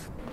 you